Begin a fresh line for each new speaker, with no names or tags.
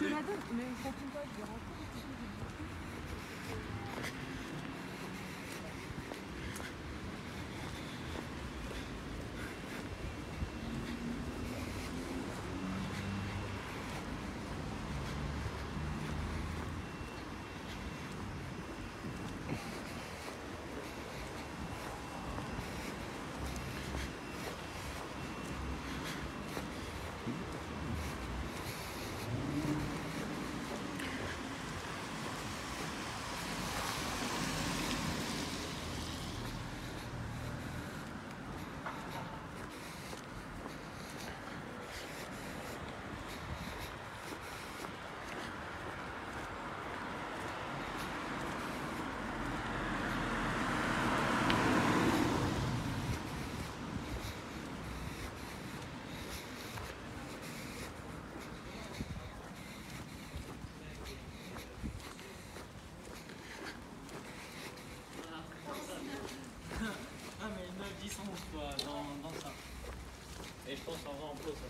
rentrer.
je pense en plus. ça,